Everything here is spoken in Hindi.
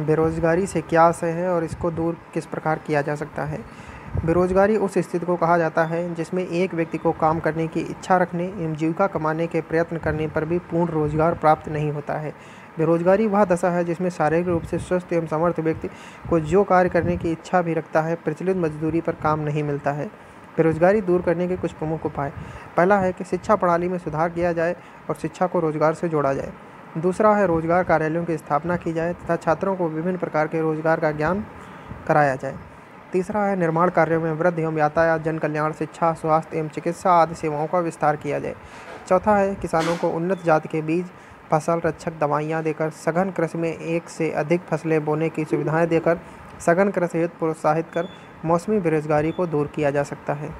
बेरोज़गारी से क्या आशय है और इसको दूर किस प्रकार किया जा सकता है? बेरोज़गारी उस स्थिति को कहा जाता है जिसमें एक व्यक्ति को काम करने की इच्छा रखने एवं जीविका कमाने के प्रयत्न करने पर भी पूर्ण रोज़गार प्राप्त नहीं होता है। बेरोजगारी वह दशा है जिसमें शारीरिक रूप से स्वस्थ एवं समर्थ व्यक्ति को जो कार्य करने की इच्छा भी रखता है, प्रचलित मजदूरी पर काम नहीं मिलता है। बेरोजगारी दूर करने के कुछ प्रमुख उपाय। पहला है कि शिक्षा प्रणाली में सुधार किया जाए और शिक्षा को रोज़गार से जोड़ा जाए। दूसरा है रोज़गार कार्यालयों की स्थापना की जाए तथा छात्रों को विभिन्न प्रकार के रोज़गार का ज्ञान कराया जाए। तीसरा है निर्माण कार्यों में वृद्धि एवं यातायात जन कल्याण शिक्षा, स्वास्थ्य एवं चिकित्सा आदि सेवाओं का विस्तार किया जाए। चौथा है किसानों को उन्नत जाति के बीज, फ़सल रक्षक दवाइयाँ देकर सघन कृषि में एक से अधिक फ़सलें बोने की सुविधाएँ देकर सघन कृषि हेतु प्रोत्साहित कर मौसमी बेरोजगारी को दूर किया जा सकता है।